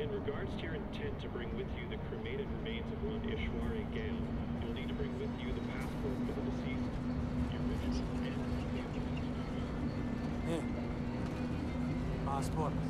In regards to your intent to bring with you the cremated remains of one Ishwari Ghale, you'll need to bring with you the passport for the deceased, the original and Hey. Passport.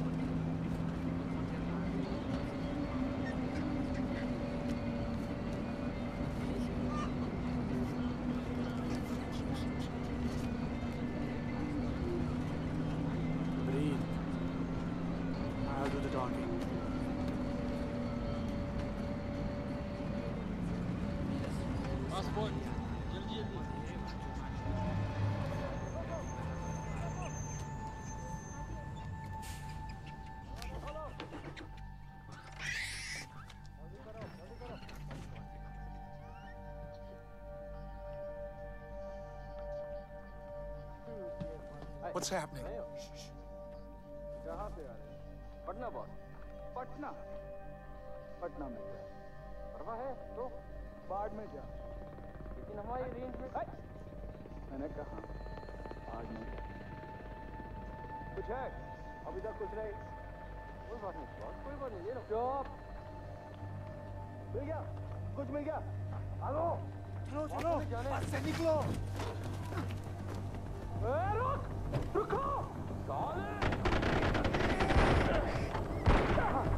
What's happening? कहाँ पे आ रहे हैं? Patna boss Patna. Patna में जा परवाह है तो बाढ़ में जा लेकिन हमारी रेंज में मैंने कहा बाढ़ में कुछ है? अभी तक कुछ नहीं। कोई बात नहीं बॉस कोई बात नहीं ले। लो चुप मिल गया। कुछ मिल गया। हेलो चलो चलो, बस से निकलो। Rock! Rock! Rock!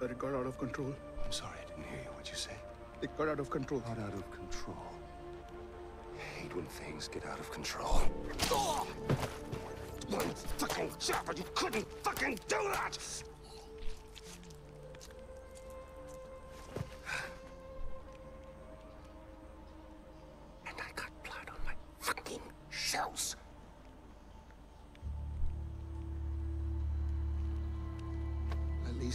That it got out of control. I'm sorry, I didn't hear you. What'd you say? It got out of control. Not out of control. I hate when things get out of control. Oh! One fucking job, and you couldn't fucking do that!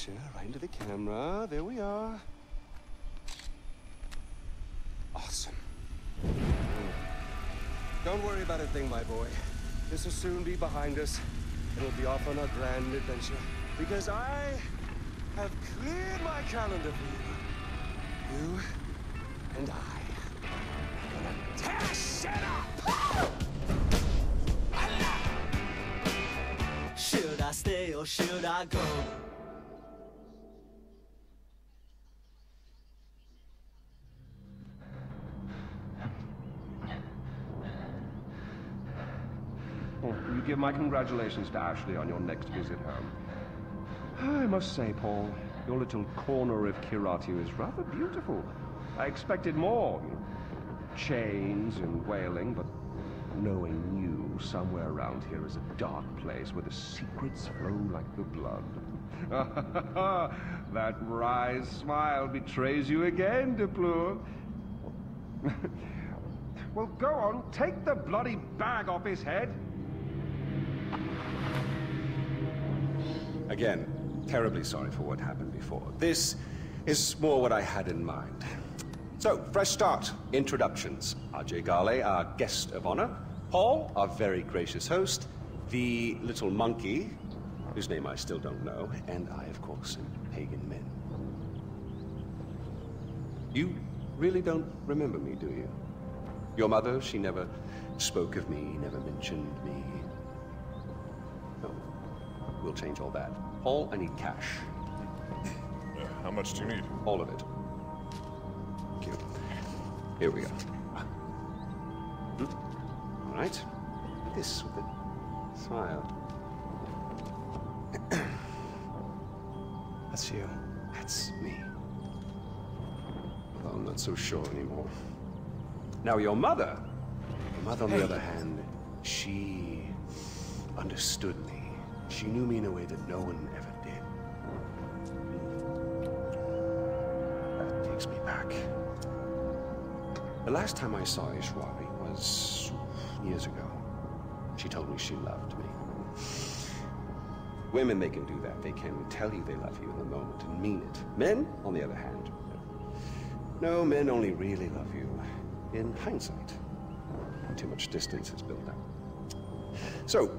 picture right into the camera. There we are. Awesome. Hmm. Don't worry about a thing, my boy. This will soon be behind us. and we'll be off on our grand adventure. Because I have cleared my calendar for you. You and I are gonna tear shit up! Should I stay or should I go? My congratulations to Ashley on your next visit home? I must say, Paul, your little corner of Kiratu is rather beautiful. I expected more. Chains and wailing, but knowing you, somewhere around here is a dark place where the secrets flow like the blood. that wry smile betrays you again, De Pleur. well, go on, take the bloody bag off his head. Again, terribly sorry for what happened before. This is more what I had in mind. So, fresh start. Introductions. Ajay Gale, our guest of honor. Paul, our very gracious host. The little monkey, whose name I still don't know. And I, of course, am Pagan Min. You really don't remember me, do you? Your mother, she never spoke of me, never mentioned me. No, we'll change all that. Paul, I need cash. Uh, how much do you need? All of it. Thank you. Here we go. Hmm? All right. This with a smile. That's you. That's me. Well, I'm not so sure anymore. Now, your mother. Your mother, on the other hand, she understood me. She knew me in a way that no one ever did. That takes me back. The last time I saw Ishwari was years ago. She told me she loved me. Women, they can do that. They can tell you they love you in the moment and mean it. Men, on the other hand, no, men only really love you in hindsight. Too much distance has built up. So,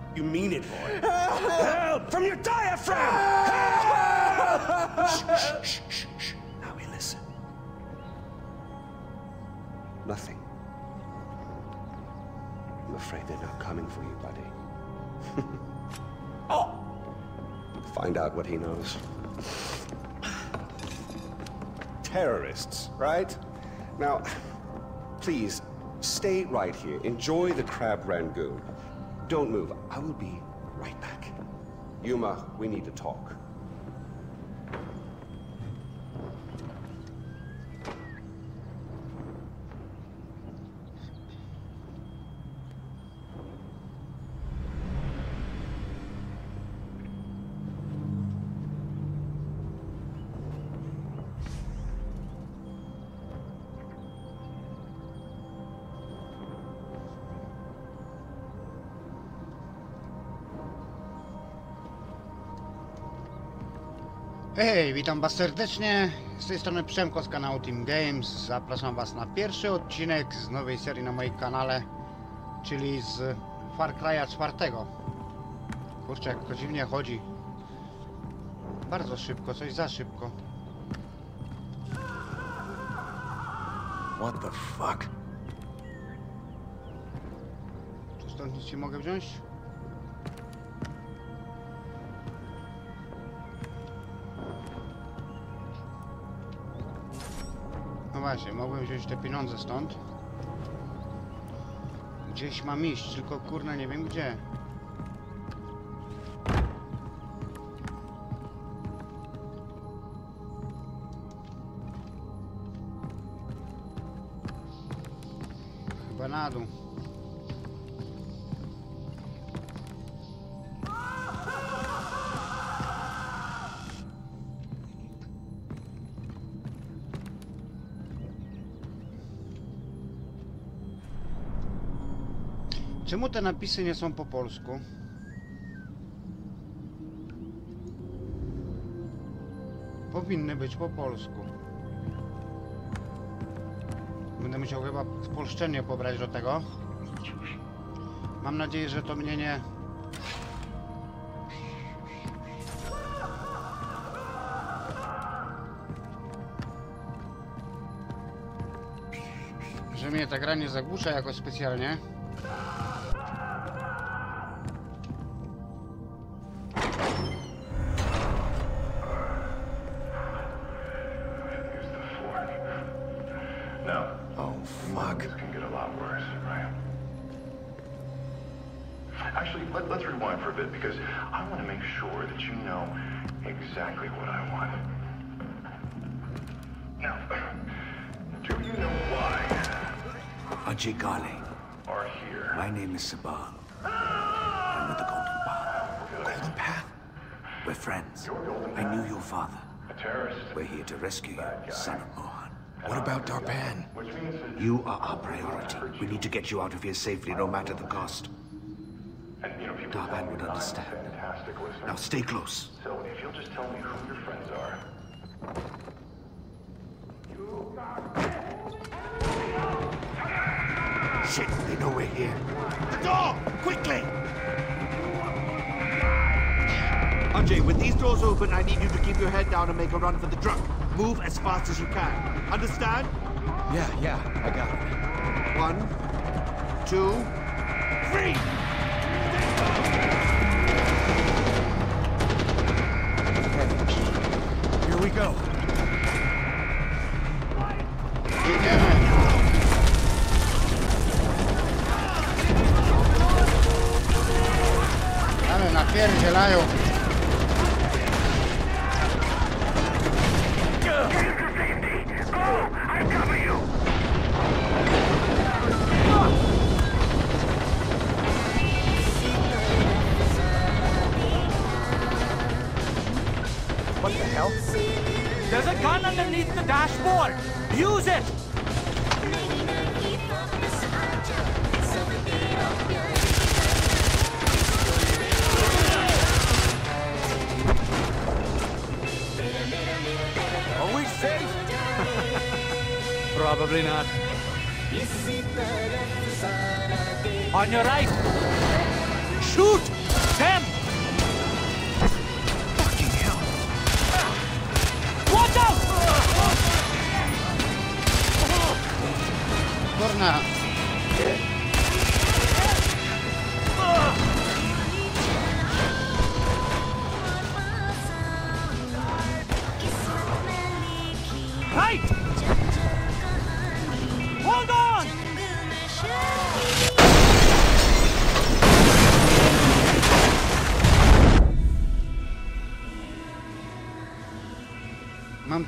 You mean it, boy. Help! From your diaphragm! Help! Shh, shh, shh, shh. Now we listen. Nothing. I'm afraid they're not coming for you, buddy. oh! Find out what he knows. Terrorists, right? Now, please, stay right here. Enjoy the crab rangoon. Don't move. I will be right back. Yuma, we need to talk. Hej, witam was serdecznie. Z tej strony Przemko z kanału Team Games. Zapraszam was na pierwszy odcinek z nowej serii na moim kanale, czyli z Far Cry'a 4. Kurczę, jak to dziwnie chodzi. Bardzo szybko, coś za szybko. What the fuck? Czy stąd nic nie mogę wziąć? Właśnie, mogłem wziąć te pieniądze stąd. Gdzieś mam iść, tylko kurna nie wiem gdzie. Chyba na dół. Czemu te napisy nie są po polsku? Powinny być po polsku. Będę musiał chyba spolszczenie pobrać do tego. Mam nadzieję, że to mnie nie... Że mnie ta gra nie zagłusza jakoś specjalnie. Let, let's rewind for a bit because I want to make sure that you know exactly what I want. Now, do you know why Ajay Ghale. are here? My name is Sabal. I'm with the Golden Path. Golden Path? We're friends. Your Golden I knew your father. A terrorist? We're here to rescue you, son of Mohan. What about Darban? Which means that You are our priority. We need to get you out of here safely, no matter the cost. And, you know, people Darban would that I'm a understand. Now stay close. So if you'll just tell me who your friends are. Shit, they know we're here. The door! Quickly! Ajay, with these doors open, I need you to keep your head down and make a run for the truck. Move as fast as you can. Understand? Yeah, yeah, I got it. One, two, three! Here we go. Jedziemy. Ale napierdzielają. What Use it.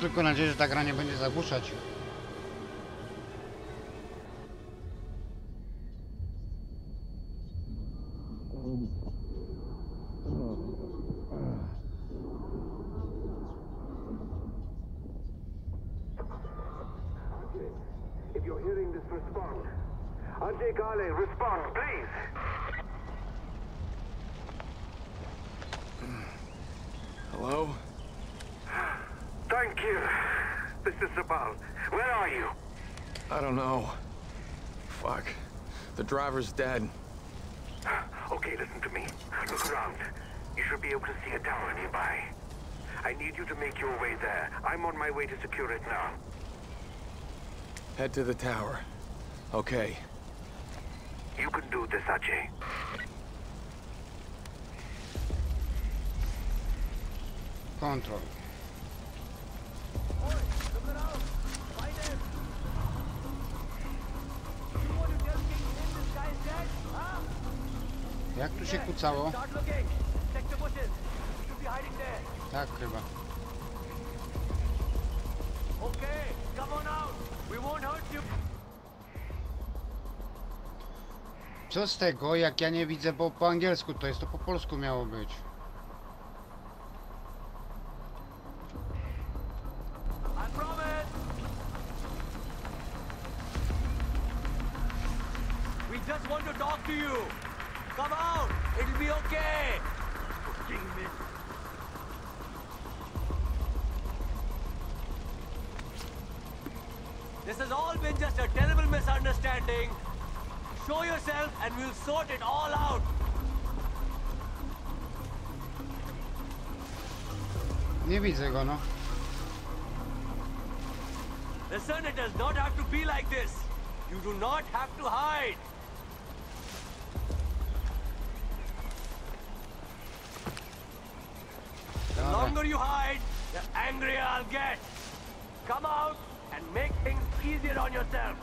Tylko nadzieję, że ta gra nie będzie zagłuszać. Driver's dead. Okay, listen to me. Look around. You should be able to see a tower nearby. I need you to make your way there. I'm on my way to secure it now. Head to the tower. Okay. You can do this, Ajay. Kontrol. On out. We won't hurt you. Co z tego, jak ja nie widzę, bo po angielsku to jest, to po polsku miało być. This has all been just a terrible misunderstanding. Show yourself and we'll sort it all out. Nie widzę go, no. Listen, it does not have to be like this. You do not have to hide. The longer you hide, the angrier I'll get. Come out and make things easier on yourself.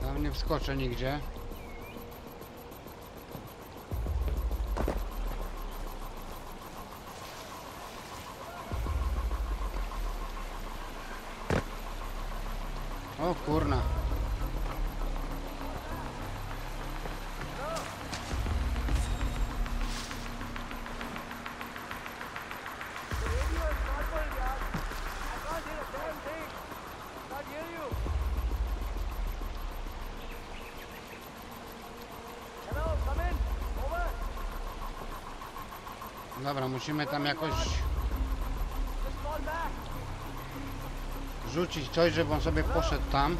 Tam nie wskoczę nigdzie. Dobra, musimy tam jakoś rzucić coś, żeby on sobie poszedł tam.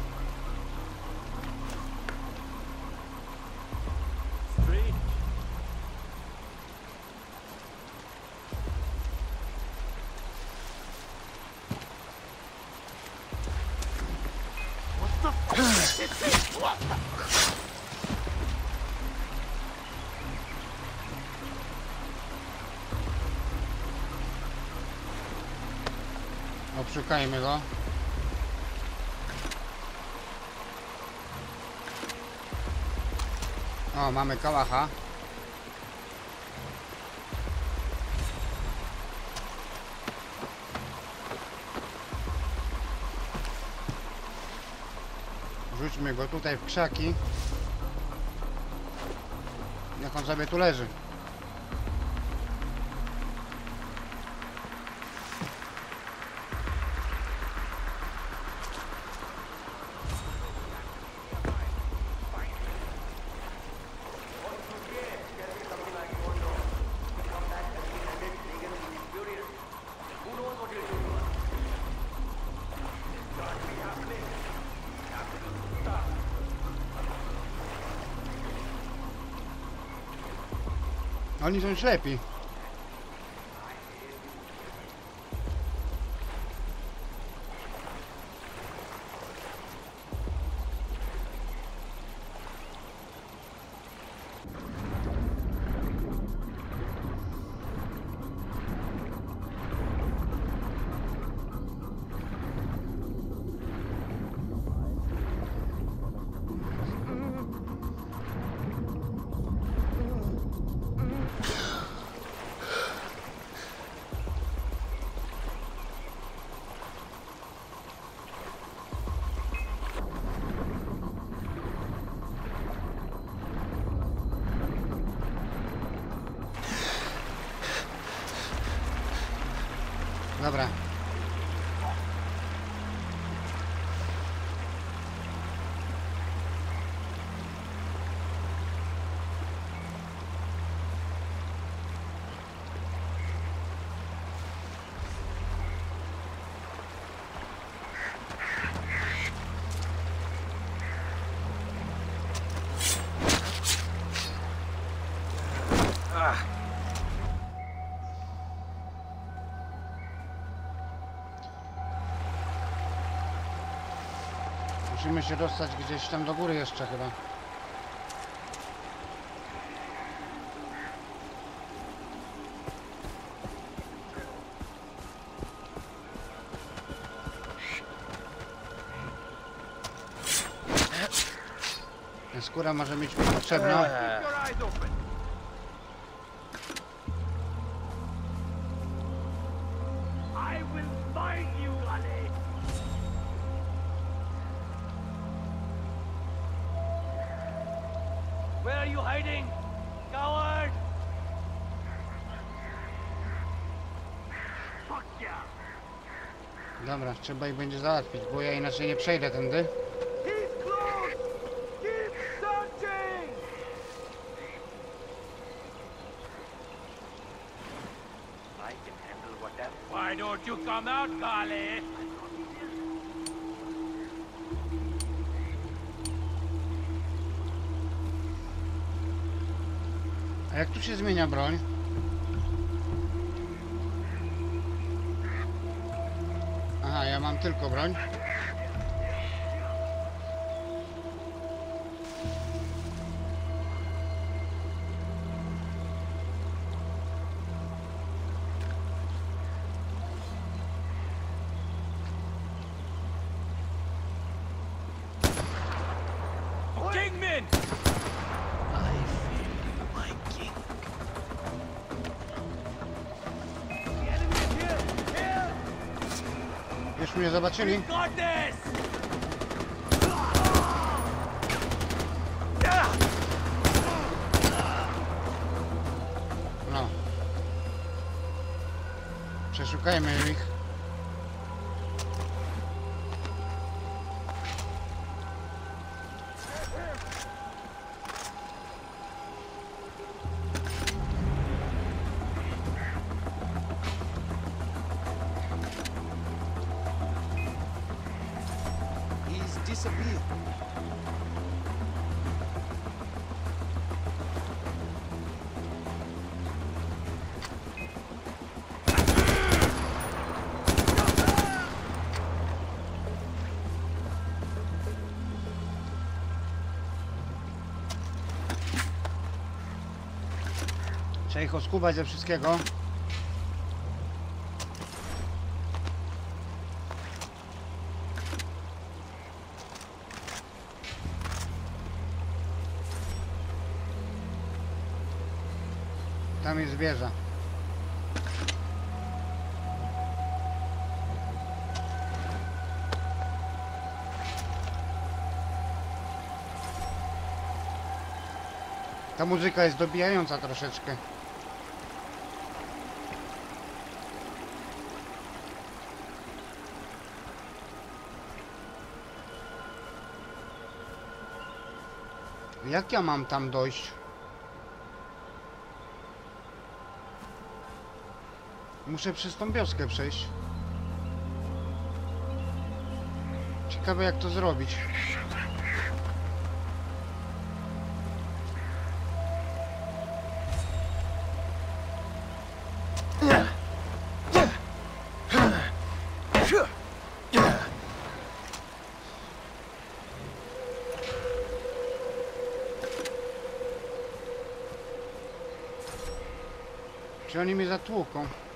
Mamy kałacha. Rzućmy go tutaj w krzaki. Niech on sobie tu leży. Oni są ślepi. musimy się dostać gdzieś tam do góry jeszcze chyba. Skóra może być potrzebna. Eee. Trzeba ich będzie załatwić, bo ja inaczej nie przejdę tędy. Campo zobaczyli? No. Przeszukajmy ich oskubać ze wszystkiego. Tam jest wieża. Ta muzyka jest dobijająca troszeczkę. Jak ja mam tam dojść? Muszę przez tą wioskę przejść. Ciekawe jak to zrobić. tocam.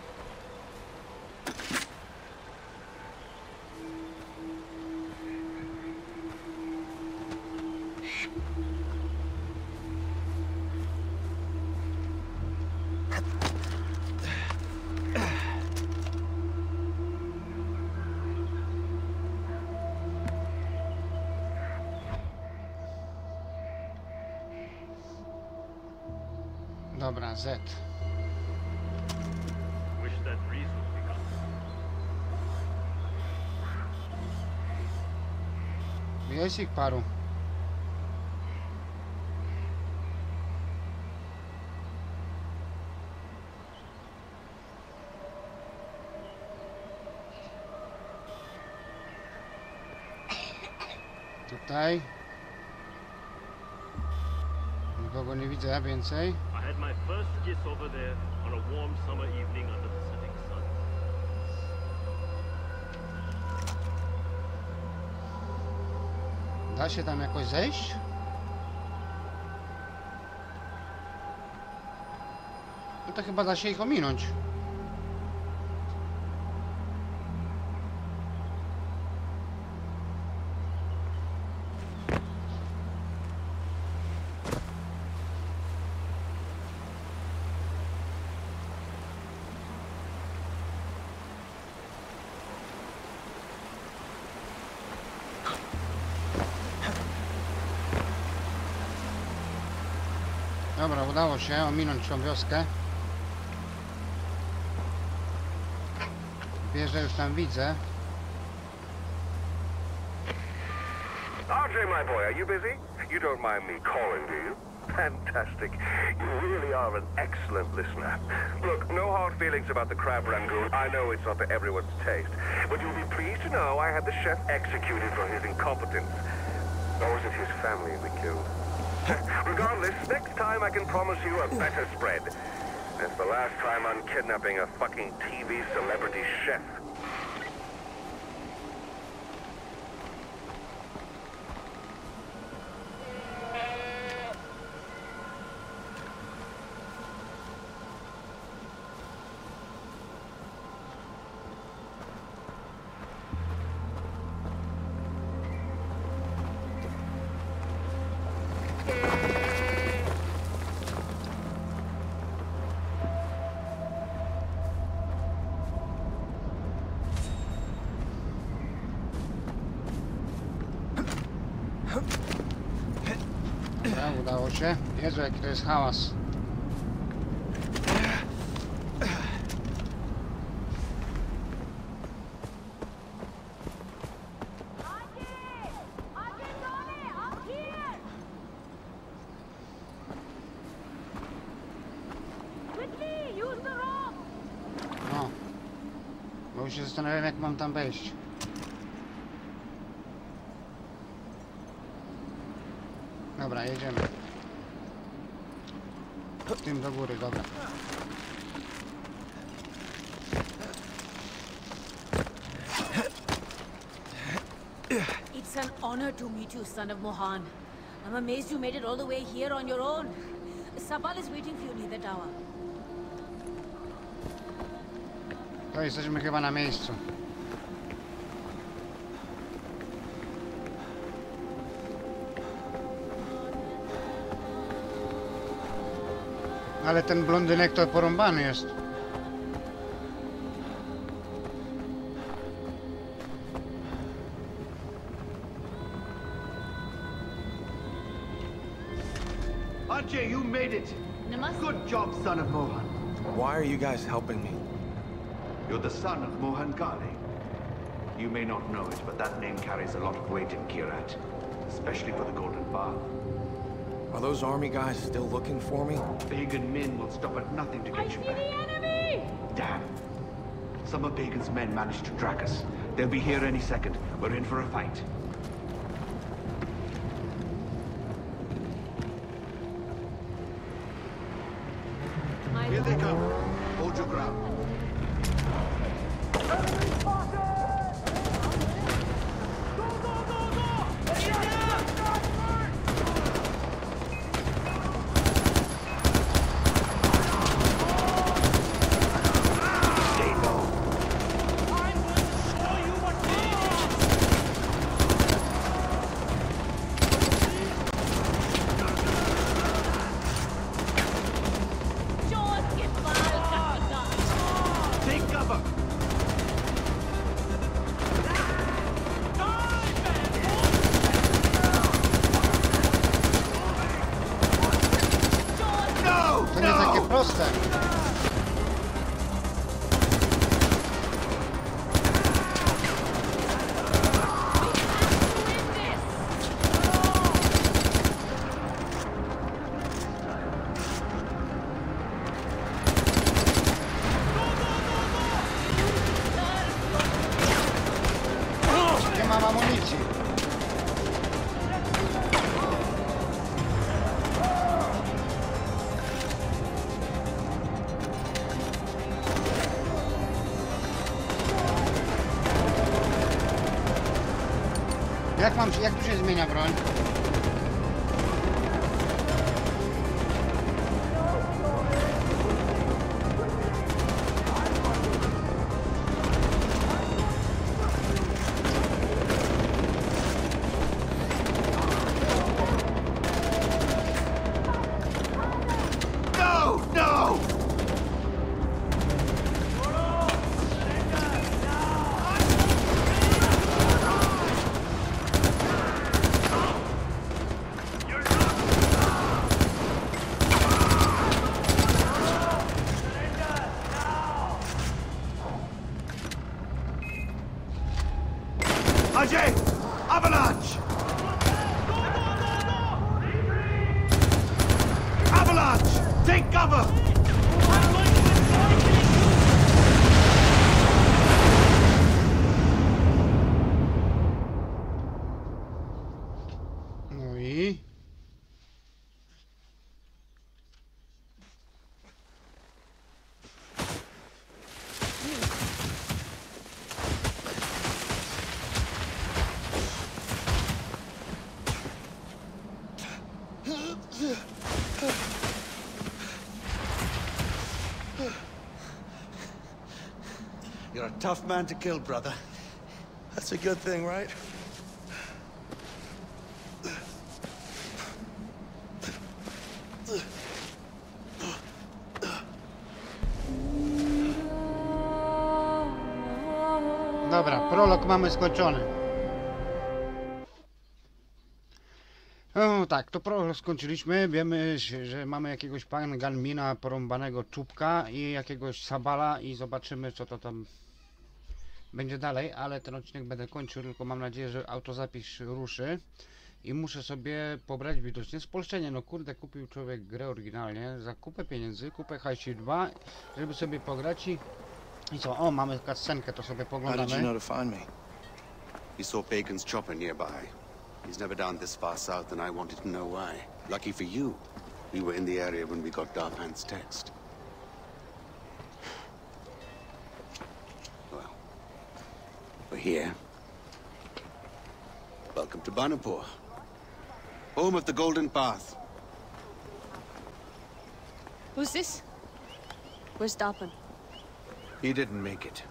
Jest ich paru. Tutaj. Nikogo nie widzę więcej. I had my first kiss over there on a warm summer evening under the setting Da się tam jakoś zejść? No to chyba da się ich ominąć. Dobra, udało się ominąć tą wioskę. Wieżę już tam widzę. Ajay, my boy, are you busy? You don't mind me calling, do you? Fantastic. You really are an excellent listener. Look, no hard feelings about the crab rangoon. I know it's not to everyone's taste. But you'll be pleased to know I had the chef executed for his incompetence. Or was it his family we killed? Regardless, next time I can promise you a better spread. It's the last time I'm kidnapping a fucking TV celebrity chef. Udało się. Jezu, jaki to jest hałas. No. Bo już się zastanawiam, jak mam tam wejść. You, son of Mohan. I'm amazed you made it all the way here on your own. Sabal is waiting for you near the tower. To jesteśmy chyba na miejscu. Ale ten blondynek to porąbany jest. Ajay, you made it. Namaste. Good job, son of Mohan. Why are you guys helping me? You're the son of Mohan Ghale. You may not know it, but that name carries a lot of weight in Kyrat, especially for the Golden Path. Are those army guys still looking for me? Pagan Min will stop at nothing to get you back. the enemy! Damn. Some of Pagan's men managed to track us. They'll be here any second. We're in for a fight. Jak mam, jak tu się zmienia broń? Tough man to kill, brother. That's a good thing, right? Dobra, prolog mamy skończony. No tak, to prolog skończyliśmy. Wiemy, że mamy jakiegoś pana Ganmina, porąbanego czubka i jakiegoś Sabala i zobaczymy co to tam będzie dalej, ale ten odcinek będę kończył, tylko mam nadzieję, że autozapis ruszy. I muszę sobie pobrać widocznie spolszczenie. No kurde, kupił człowiek grę oryginalnie za kupę pieniędzy, kupę hajsidła, żeby sobie pograć i... I co? O, mamy cutscenkę, to sobie How did you poglądamy. know to find me? He saw Bacon's chopper nearby. He's never down this far south, and I wanted to know why. Lucky for you, we were in the area when we got Darpan's text. Here. Welcome to Banapur, home of the Golden Path. Who's this? Where's Darpan? He didn't make it.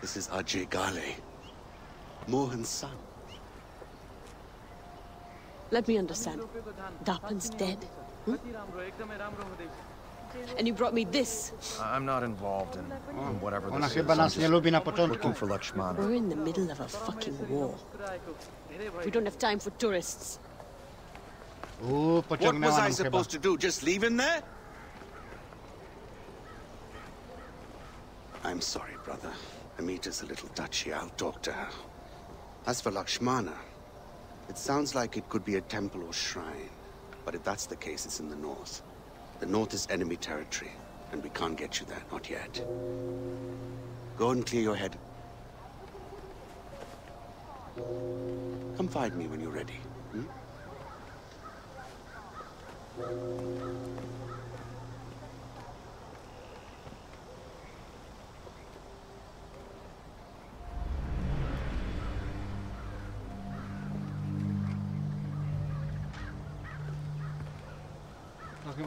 This is Ajay Ghale, Mohan's son. Let me understand. Darpan's dead. Hmm? And you brought me this. I'm not involved in, in whatever this is. I'm just lubi na początku. looking for Lakshmana. We're in the middle of a fucking war. We don't have time for tourists. What was I supposed to do? Just leave him there? I'm sorry, brother. Amita's a little touchy. I'll talk to her. As for Lakshmana, it sounds like it could be a temple or shrine. But if that's the case, it's in the north. The north is enemy territory, and we can't get you there, not yet. Go and clear your head. Come find me when you're ready. Hmm?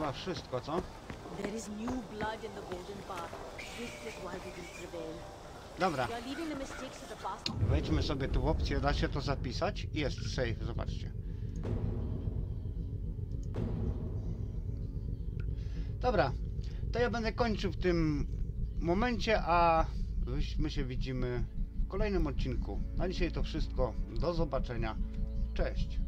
Chyba wszystko, co? There is new blood in the Golden Path. This is why we will prevail. Dobra. We are leaving the mistakes of the past. Wejdźmy sobie tu w opcję, da się to zapisać. Jest save, zobaczcie. Dobra, to ja będę kończył w tym momencie, a my się widzimy w kolejnym odcinku. Na dzisiaj to wszystko. Do zobaczenia. Cześć.